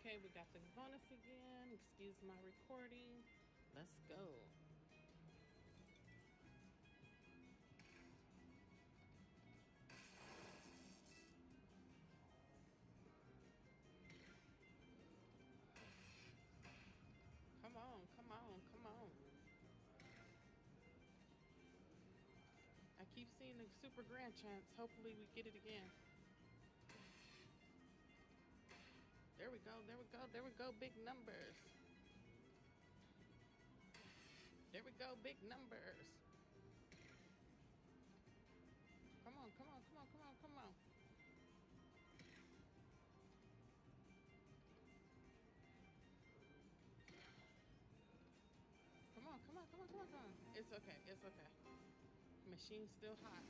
Okay, we got the bonus again. Excuse my recording. Let's go. Come on, come on, come on. I keep seeing the super grand chance. Hopefully we get it again. There we go, there we go, there we go, big numbers. There we go, big numbers. Come on, come on, come on, come on, come on. Come on, come on, come on, come on, come on. It's okay, it's okay. Machine's still hot.